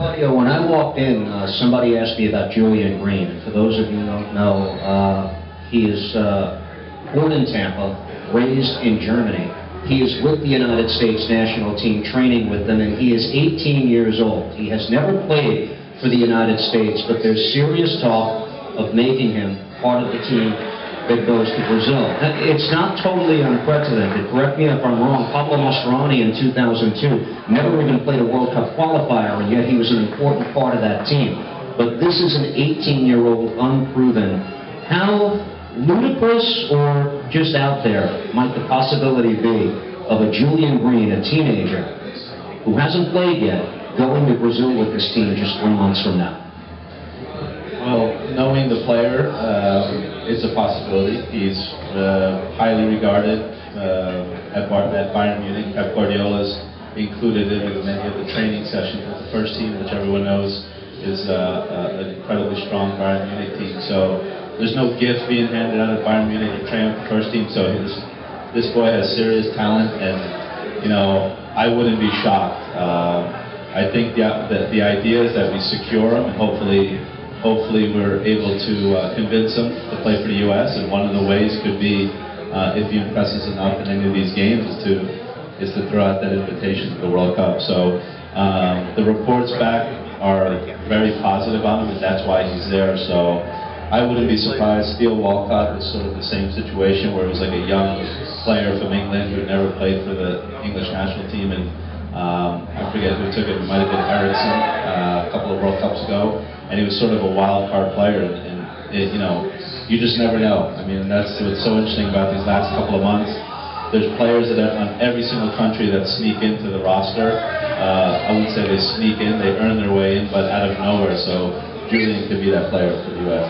Claudio, when I walked in, uh, somebody asked me about Julian Green. And For those of you who don't know, uh, he is uh, born in Tampa, raised in Germany. He is with the United States national team, training with them, and he is 18 years old. He has never played for the United States, but there's serious talk of making him part of the team that goes to Brazil. Uh, It's not totally unprecedented. Correct me if I'm wrong. Pablo Mastroeni in 2002 never even played a World Cup qualifier, and yet he was an important part of that team. But this is an 18-year-old unproven. How ludicrous or just out there might the possibility be of a Julian Green, a teenager, who hasn't played yet, going to Brazil with this team just three months from now? Well, knowing the player, um, it's a possibility. He's uh, highly regarded uh, at, at Bayern Munich. Pep Guardiola's included him in many of the training sessions with the first team, which everyone knows is uh, uh, an incredibly strong Bayern Munich team. So there's no gift being handed out at Bayern Munich to train with the first team. So this, this boy has serious talent, and you know I wouldn't be shocked. Uh, I think the, the the idea is that we secure him and hopefully hopefully we're able to uh, convince him to play for the U.S. And one of the ways could be, uh, if he impresses enough in any of these games, is to is to throw out that invitation to the World Cup. So um, the reports back are very positive on him, and that's why he's there. So I wouldn't be surprised. Theo Walcott was sort of the same situation, where he was like a young player from England who had never played for the English national team, and um, Forget who took it. It might have been Eriksson uh, a couple of World Cups ago, and he was sort of a wild card player. And, and it, you know, you just never know. I mean, that's what's so interesting about these last couple of months. There's players that are on every single country that sneak into the roster. Uh, I wouldn't say they sneak in; they earn their way in, but out of nowhere. So Julian could be that player for the U.S.